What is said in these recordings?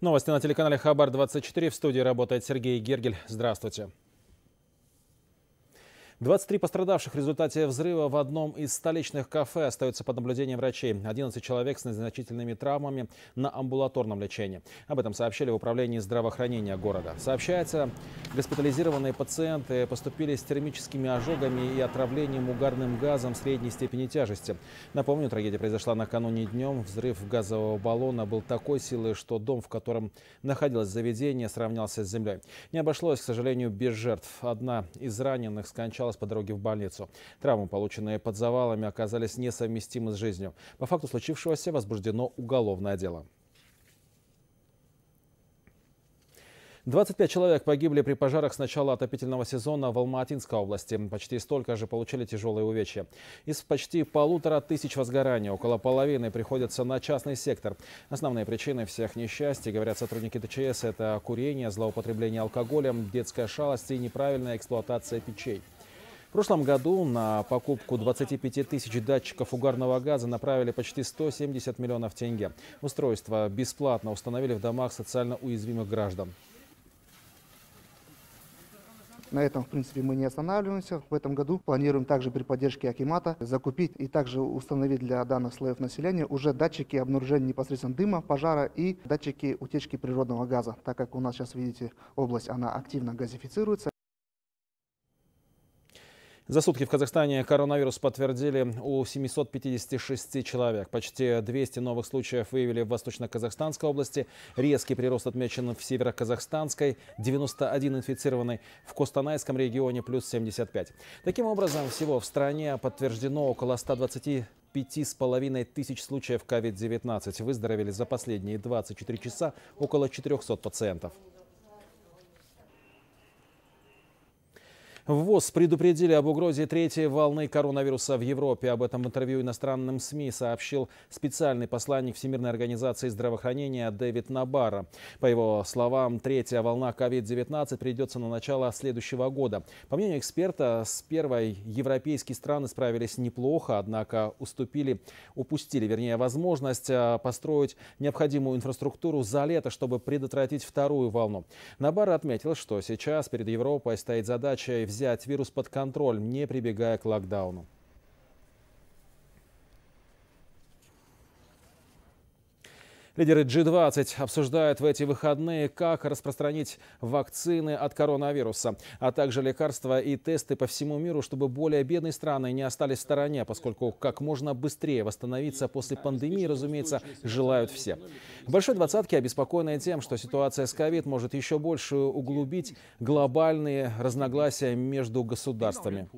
Новости на телеканале Хабар-24. В студии работает Сергей Гергель. Здравствуйте. 23 пострадавших в результате взрыва в одном из столичных кафе остаются под наблюдением врачей. 11 человек с незначительными травмами на амбулаторном лечении. Об этом сообщили в управлении здравоохранения города. Сообщается, госпитализированные пациенты поступили с термическими ожогами и отравлением угарным газом средней степени тяжести. Напомню, трагедия произошла накануне днем. Взрыв газового баллона был такой силы, что дом, в котором находилось заведение, сравнялся с землей. Не обошлось, к сожалению, без жертв. Одна из раненых скончалась скончалась по дороге в больницу. Травмы, полученные под завалами, оказались несовместимы с жизнью. По факту случившегося возбуждено уголовное дело. 25 человек погибли при пожарах с начала отопительного сезона в Алматинской области. Почти столько же получили тяжелые увечья. Из почти полутора тысяч возгораний около половины приходится на частный сектор. Основные причины всех несчастий, говорят сотрудники ТЧС, это курение, злоупотребление алкоголем, детская шалость и неправильная эксплуатация печей. В прошлом году на покупку 25 тысяч датчиков угарного газа направили почти 170 миллионов тенге. Устройство бесплатно установили в домах социально уязвимых граждан. На этом, в принципе, мы не останавливаемся. В этом году планируем также при поддержке Акимата закупить и также установить для данных слоев населения уже датчики обнаружения непосредственно дыма, пожара и датчики утечки природного газа. Так как у нас сейчас, видите, область, она активно газифицируется. За сутки в Казахстане коронавирус подтвердили у 756 человек. Почти 200 новых случаев выявили в Восточно-Казахстанской области. Резкий прирост отмечен в Северо-Казахстанской, 91 инфицированный. В Костанайском регионе плюс 75. Таким образом, всего в стране подтверждено около 120 пяти с половиной тысяч случаев COVID-19. Выздоровели за последние 24 часа около 400 пациентов. В ВОЗ предупредили об угрозе третьей волны коронавируса в Европе. Об этом в интервью иностранным СМИ сообщил специальный посланник Всемирной организации здравоохранения Дэвид Набара. По его словам, третья волна COVID-19 придется на начало следующего года. По мнению эксперта, с первой европейские страны справились неплохо, однако уступили, упустили, вернее, возможность а, построить необходимую инфраструктуру за лето, чтобы предотвратить вторую волну. Набар отметил, что сейчас перед Европой стоит задача взять взять вирус под контроль, не прибегая к локдауну. Лидеры G20 обсуждают в эти выходные, как распространить вакцины от коронавируса, а также лекарства и тесты по всему миру, чтобы более бедные страны не остались в стороне, поскольку как можно быстрее восстановиться после пандемии, разумеется, желают все. В Большой двадцатке обеспокоены тем, что ситуация с ковид может еще больше углубить глобальные разногласия между государствами.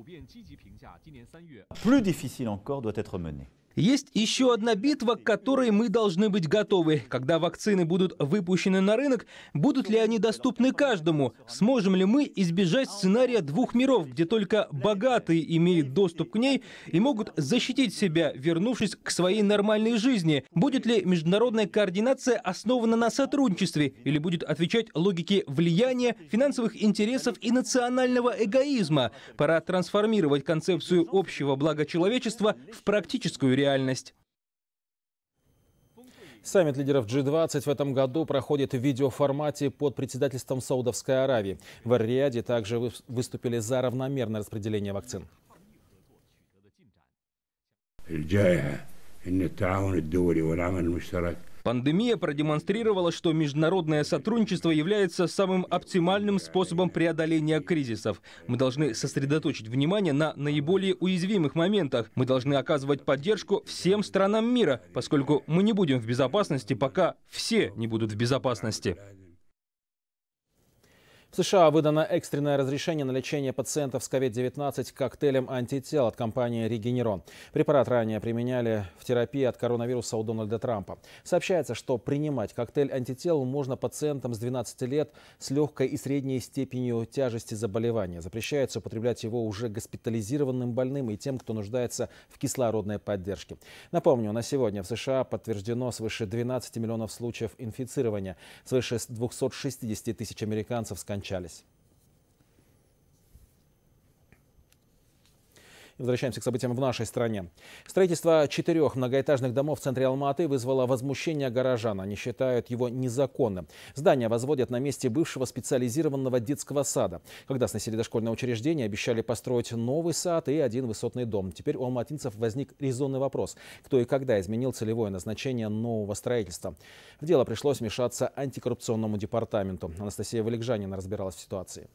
Plus difficile encore doit être mené. Есть еще одна битва, к которой мы должны быть готовы. Когда вакцины будут выпущены на рынок, будут ли они доступны каждому? Сможем ли мы избежать сценария двух миров, где только богатые имеют доступ к ней и могут защитить себя, вернувшись к своей нормальной жизни? Будет ли международная координация основана на сотрудничестве или будет отвечать логике влияния, финансовых интересов и национального эгоизма? Пора трансформировать концепцию общего блага человечества в практическую реальность. Саммит лидеров G20 в этом году проходит в видеоформате под председательством Саудовской Аравии. В Ар-Рияде также выступили за равномерное распределение вакцин. Пандемия продемонстрировала, что международное сотрудничество является самым оптимальным способом преодоления кризисов. Мы должны сосредоточить внимание на наиболее уязвимых моментах. Мы должны оказывать поддержку всем странам мира, поскольку мы не будем в безопасности, пока все не будут в безопасности. В США выдано экстренное разрешение на лечение пациентов с COVID-19 коктейлем антител от компании Regeneron. Препарат ранее применяли в терапии от коронавируса у Дональда Трампа. Сообщается, что принимать коктейль антител можно пациентам с 12 лет с легкой и средней степенью тяжести заболевания. Запрещается употреблять его уже госпитализированным больным и тем, кто нуждается в кислородной поддержке. Напомню, на сегодня в США подтверждено свыше 12 миллионов случаев инфицирования. Свыше 260 тысяч американцев скончались скончались. Возвращаемся к событиям в нашей стране. Строительство четырех многоэтажных домов в центре Алматы вызвало возмущение горожан. Они считают его незаконным. Здание возводят на месте бывшего специализированного детского сада. Когда сносили дошкольное учреждение, обещали построить новый сад и один высотный дом. Теперь у алматинцев возник резонный вопрос. Кто и когда изменил целевое назначение нового строительства? В дело пришлось вмешаться антикоррупционному департаменту. Анастасия Валикжанина разбиралась в ситуации.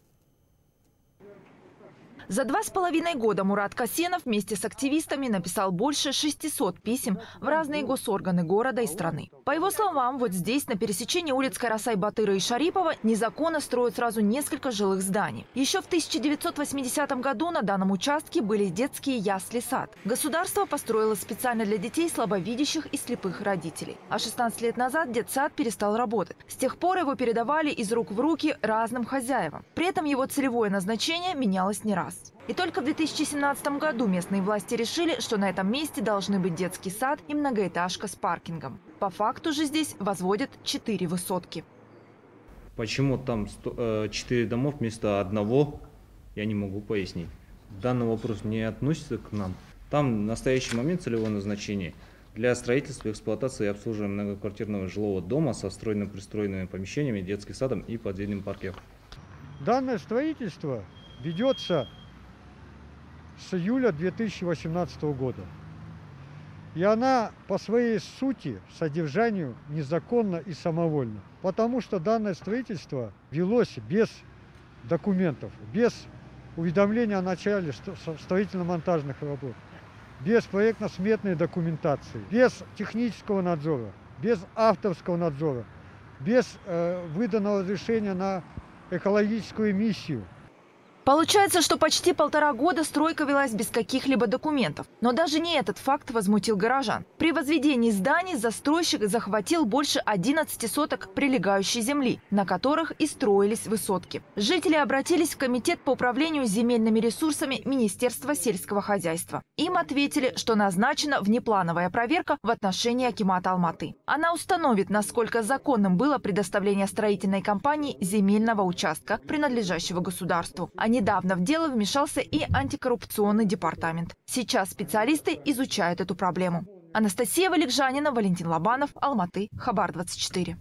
За два с половиной года Мурат Касенов вместе с активистами написал больше 600 писем в разные госорганы города и страны. По его словам, вот здесь, на пересечении улиц Карасай-Батыра и Шарипова, незаконно строят сразу несколько жилых зданий. Еще в 1980 году на данном участке были детские ясли-сад. Государство построило специально для детей слабовидящих и слепых родителей. А 16 лет назад детсад перестал работать. С тех пор его передавали из рук в руки разным хозяевам. При этом его целевое назначение менялось не раз. И только в 2017 году местные власти решили, что на этом месте должны быть детский сад и многоэтажка с паркингом. По факту же здесь возводят четыре высотки. Почему там э, четыре домов вместо одного, я не могу пояснить. Данный вопрос не относится к нам. Там в настоящий момент целевое назначение для строительства, эксплуатации и обслуживания многоквартирного жилого дома со встроенно-пристроенными помещениями, детским садом и подземным парком. Данное строительство ведется с июля 2018 года. И она по своей сути, содержанию незаконна и самовольна. Потому что данное строительство велось без документов, без уведомления о начале строительно-монтажных работ, без проектно-сметной документации, без технического надзора, без авторского надзора, без э, выданного разрешения на экологическую эмиссию – Получается, что почти полтора года стройка велась без каких-либо документов. Но даже не этот факт возмутил горожан. При возведении зданий застройщик захватил больше 11 соток прилегающей земли, на которых и строились высотки. Жители обратились в Комитет по управлению земельными ресурсами Министерства сельского хозяйства. Им ответили, что назначена внеплановая проверка в отношении Акимата Алматы. Она установит, насколько законным было предоставление строительной компании земельного участка, принадлежащего государству. Они Недавно в дело вмешался и антикоррупционный департамент. Сейчас специалисты изучают эту проблему. Анастасия Валикжанина, Валентин Лобанов, Алматы, Хабар 24.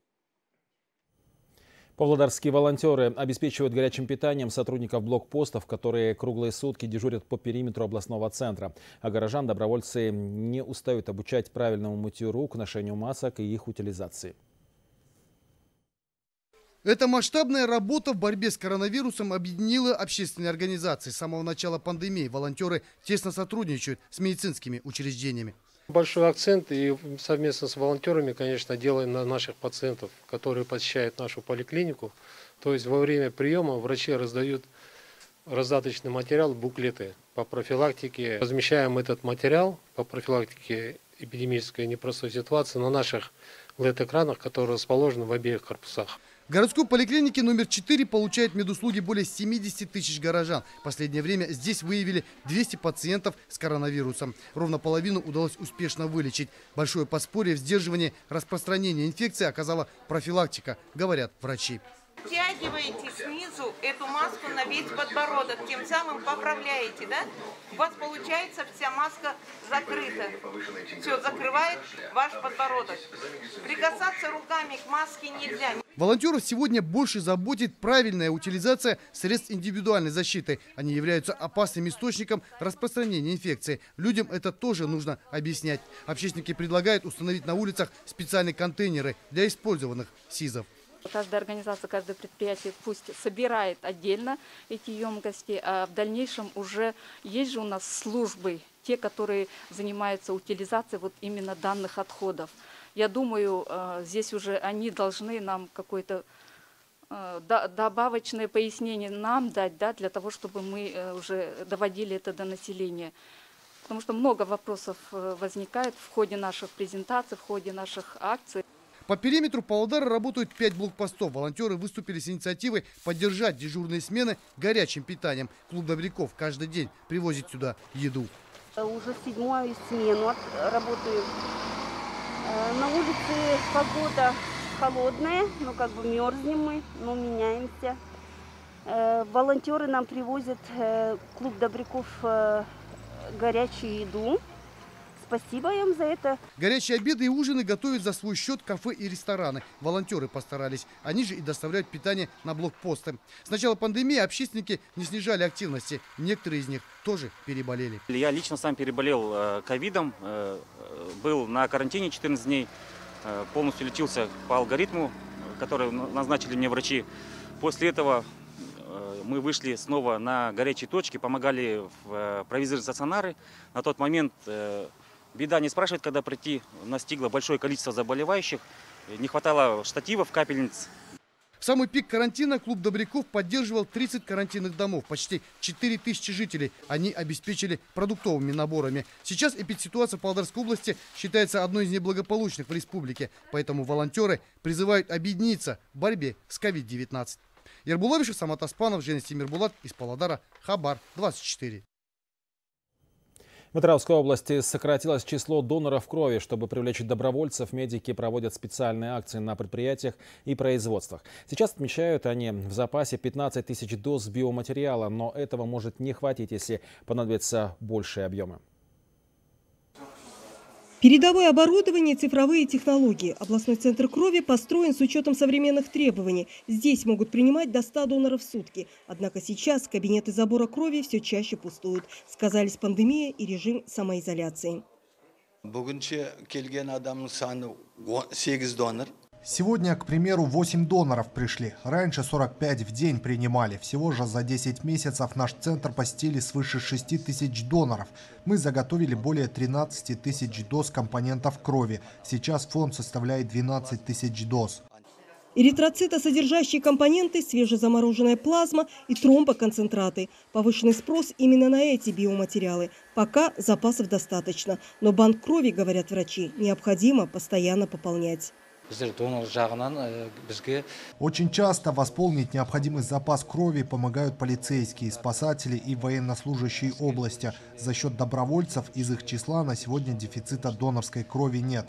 Павлодарские волонтеры обеспечивают горячим питанием сотрудников блокпостов, которые круглые сутки дежурят по периметру областного центра. А горожан добровольцы не устают обучать правильному мытью рук, ношению масок и их утилизации. Эта масштабная работа в борьбе с коронавирусом объединила общественные организации. С самого начала пандемии волонтеры тесно сотрудничают с медицинскими учреждениями. Большой акцент и совместно с волонтерами, конечно, делаем на наших пациентов, которые посещают нашу поликлинику. То есть во время приема врачи раздают раздаточный материал, буклеты по профилактике. Размещаем этот материал по профилактике эпидемической непростой ситуации на наших LED-экранах, которые расположены в обеих корпусах. Городской поликлинике номер 4 получает медуслуги более 70 тысяч горожан. В последнее время здесь выявили 200 пациентов с коронавирусом. Ровно половину удалось успешно вылечить. Большое подспорье в сдерживании распространения инфекции оказала профилактика, говорят врачи. Втягиваете снизу эту маску на весь подбородок, тем самым поправляете, да? У вас получается вся маска закрыта. Все, закрывает ваш подбородок. Прикасаться руками к маске нельзя. Волонтеров сегодня больше заботит правильная утилизация средств индивидуальной защиты. Они являются опасным источником распространения инфекции. Людям это тоже нужно объяснять. Общественники предлагают установить на улицах специальные контейнеры для использованных СИЗов. Каждая организация, каждое предприятие пусть собирает отдельно эти емкости, а в дальнейшем уже есть же у нас службы, те, которые занимаются утилизацией вот именно данных отходов. Я думаю, э, здесь уже они должны нам какое-то э, добавочное пояснение нам дать, да, для того, чтобы мы э, уже доводили это до населения. Потому что много вопросов возникает в ходе наших презентаций, в ходе наших акций. По периметру Павлодара работают пять блокпостов. Волонтеры выступили с инициативой поддержать дежурные смены горячим питанием. Клуб добряков каждый день привозит сюда еду. Уже седьмую смену работаю. Э, на улице погода холодная, ну как бы мерзнем мы, но меняемся. Э, волонтеры нам привозят, э, клуб добряков горячую еду. Спасибо им за это. Горячие обеды и ужины готовят за свой счет кафе и рестораны. Волонтеры постарались. Они же и доставляют питание на блокпосты. С начала пандемии общественники не снижали активности. Некоторые из них тоже переболели. Я лично сам переболел э, ковидом, э, был на карантине 14 дней, э, полностью лечился по алгоритму, который назначили мне врачи. После этого мы вышли снова на горячие точки, помогали в провизоры стационары. На тот момент Беда не спрашивает, когда прийти. Настигло большое количество заболевающих. Не хватало штативов, капельниц. В самый пик карантина клуб Добряков поддерживал 30 карантинных домов, почти 4 тысячи жителей. Они обеспечили продуктовыми наборами. Сейчас эпидситуация в Павлодарской области считается одной из неблагополучных в республике. Поэтому волонтеры призывают объединиться в борьбе с COVID-19. Ербуловичев, Самат Аспанов, Женя Тимирбулат из Павлодара, Хабар, 24. В Атыраускской области сократилось число доноров крови. Чтобы привлечь добровольцев, медики проводят специальные акции на предприятиях и производствах. Сейчас отмечают они в запасе 15 тысяч доз биоматериала, но этого может не хватить, если понадобятся большие объемы. Передовое оборудование, цифровые технологии. Областной центр крови построен с учетом современных требований. Здесь могут принимать до 100 доноров в сутки. Однако сейчас кабинеты забора крови все чаще пустуют. Сказались пандемия и режим самоизоляции. Сегодня, к примеру, 8 доноров пришли. Раньше 45 в день принимали. Всего же за 10 месяцев наш центр посетили свыше 6 тысяч доноров. Мы заготовили более 13 тысяч доз компонентов крови. Сейчас фонд составляет 12 тысяч доз. Эритроцитосодержащие компоненты, свежезамороженная плазма и тромбоконцентраты. Повышенный спрос именно на эти биоматериалы. Пока запасов достаточно, но банк крови, говорят врачи, необходимо постоянно пополнять. Очень часто восполнить необходимый запас крови помогают полицейские, спасатели и военнослужащие области. За счет добровольцев из их числа на сегодня дефицита донорской крови нет.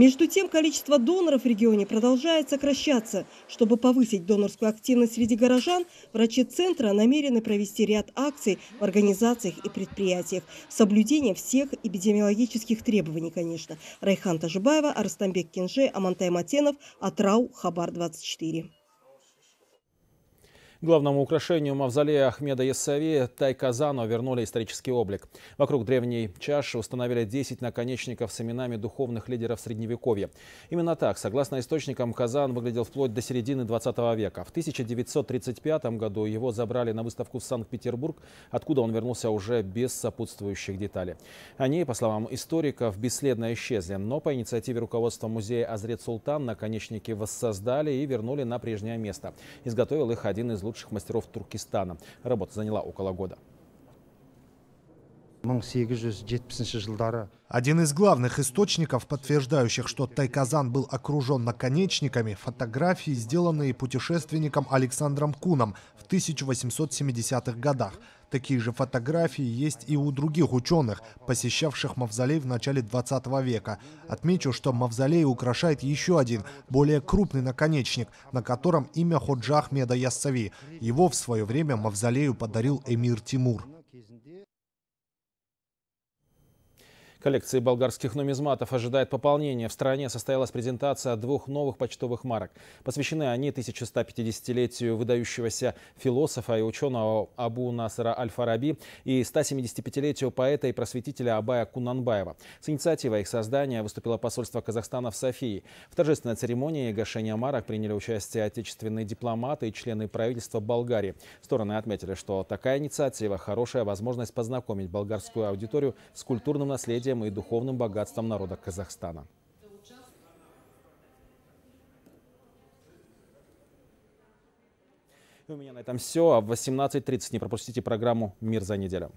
Между тем, количество доноров в регионе продолжает сокращаться. Чтобы повысить донорскую активность среди горожан, врачи центра намерены провести ряд акций в организациях и предприятиях. Соблюдение всех эпидемиологических требований, конечно. Райхан Тажибаева, Арстамбек Кинже, Амантай Матенов, Атрау, Хабар 24. Главному украшению мавзолея Ахмеда Яссави Тайказану вернули исторический облик. Вокруг древней чаши установили 10 наконечников с именами духовных лидеров Средневековья. Именно так, согласно источникам, Казан выглядел вплоть до середины 20 века. В 1935 году его забрали на выставку в Санкт-Петербург, откуда он вернулся уже без сопутствующих деталей. Они, по словам историков, бесследно исчезли. Но по инициативе руководства музея Азрет Султан наконечники воссоздали и вернули на прежнее место. Изготовил их один из лучших мастеров Туркестана. Работа заняла около года. Один из главных источников, подтверждающих, что Тайказан был окружен наконечниками, фотографии, сделанные путешественником Александром Куном в 1870-х годах. Такие же фотографии есть и у других ученых, посещавших мавзолей в начале 20 века. Отмечу, что мавзолей украшает еще один, более крупный наконечник, на котором имя Ходжа Ахмеда Яссави. Его в свое время мавзолею подарил эмир Тимур. Коллекции болгарских нумизматов ожидает пополнения. В стране состоялась презентация двух новых почтовых марок. Посвящены они 1150-летию выдающегося философа и ученого Абу Насара Аль-Фараби и 175-летию поэта и просветителя Абая Кунанбаева. С инициативой их создания выступило посольство Казахстана в Софии. В торжественной церемонии гашения марок приняли участие отечественные дипломаты и члены правительства Болгарии. Стороны отметили, что такая инициатива – хорошая возможность познакомить болгарскую аудиторию с культурным наследием наследием и духовным богатством народа Казахстана. У меня на этом все. А в 18.30 не пропустите программу «Мир за неделю».